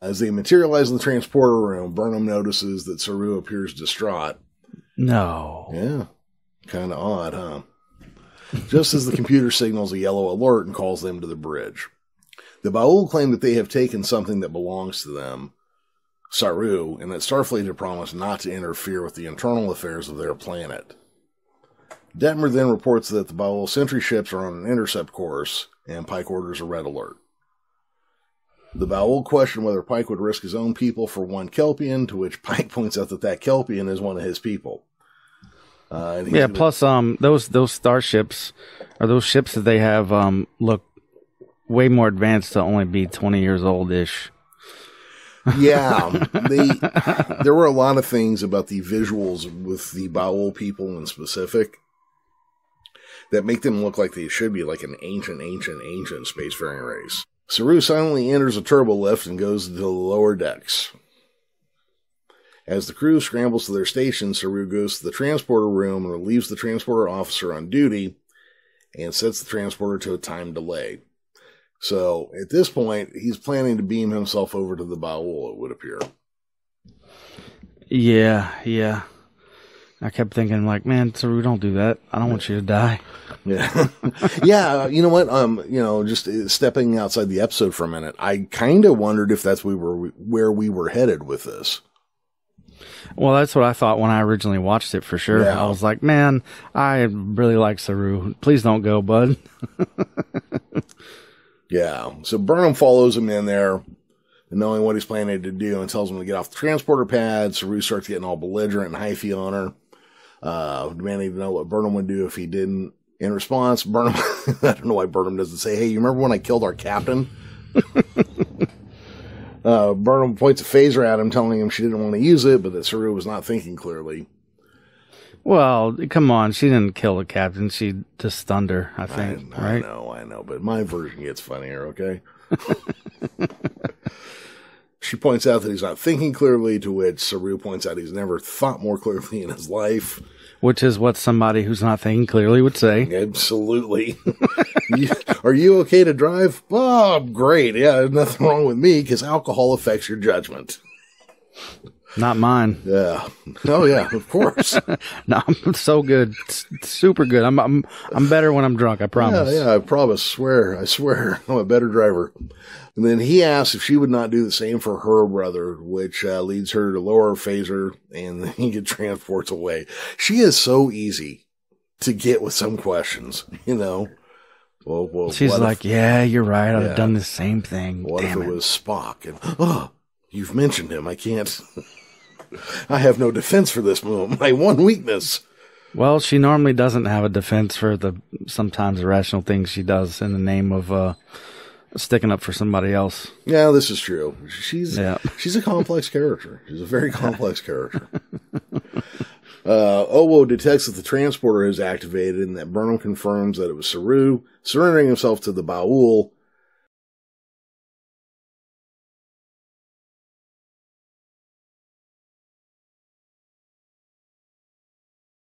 As they materialize in the transporter room, Burnham notices that Saru appears distraught. No. Yeah. Kind of odd, huh? Just as the computer signals a yellow alert and calls them to the bridge. The Baul claim that they have taken something that belongs to them, Saru, and that Starfleet had promised not to interfere with the internal affairs of their planet. Detmer then reports that the Baul sentry ships are on an intercept course, and Pike orders a red alert. The Baul question whether Pike would risk his own people for one Kelpian, to which Pike points out that that Kelpian is one of his people. Uh, yeah. Plus, um, those those starships or those ships that they have um look way more advanced to only be twenty years old ish. yeah, they there were a lot of things about the visuals with the Baul people in specific that make them look like they should be like an ancient, ancient, ancient spacefaring race. Saru silently enters a turbo lift and goes to the lower decks. As the crew scrambles to their station, Saru goes to the transporter room and relieves the transporter officer on duty and sets the transporter to a time delay. So at this point, he's planning to beam himself over to the Baul, it would appear. Yeah, yeah. I kept thinking, like, man, Saru, don't do that. I don't want you to die. Yeah, yeah. You know what? Um, you know, just uh, stepping outside the episode for a minute, I kind of wondered if that's we were where we were headed with this. Well, that's what I thought when I originally watched it for sure. Yeah. I was like, man, I really like Saru. Please don't go, bud. yeah. So Burnham follows him in there knowing what he's planning to do and tells him to get off the transporter pad. Saru starts getting all belligerent and hyphy on her uh, man even know what Burnham would do if he didn't. In response, Burnham, I don't know why Burnham doesn't say, Hey, you remember when I killed our captain? uh, Burnham points a phaser at him, telling him she didn't want to use it, but that Saru was not thinking clearly. Well, come on. She didn't kill the captain. She just stunned her, I think. I, I right? know, I know, but my version gets funnier, okay? she points out that he's not thinking clearly, to which Saru points out he's never thought more clearly in his life. Which is what somebody who's not thinking clearly would say. Absolutely. are you okay to drive? Oh, great. Yeah, nothing wrong with me because alcohol affects your judgment. Not mine. Yeah. Oh yeah, of course. no, I'm so good, super good. I'm I'm I'm better when I'm drunk. I promise. Yeah, yeah, I promise. Swear, I swear, I'm a better driver. And then he asks if she would not do the same for her brother, which uh, leads her to lower her phaser and then he get transports away. She is so easy to get with some questions, you know. Well, well she's like, if, "Yeah, you're right. I've yeah. done the same thing." What Damn if it, it was Spock? And oh, you've mentioned him. I can't. I have no defense for this move. My one weakness. Well, she normally doesn't have a defense for the sometimes irrational things she does in the name of uh, sticking up for somebody else. Yeah, this is true. She's yeah. she's a complex character. She's a very complex character. Uh, Owo detects that the transporter is activated and that Burnham confirms that it was Saru surrendering himself to the Baul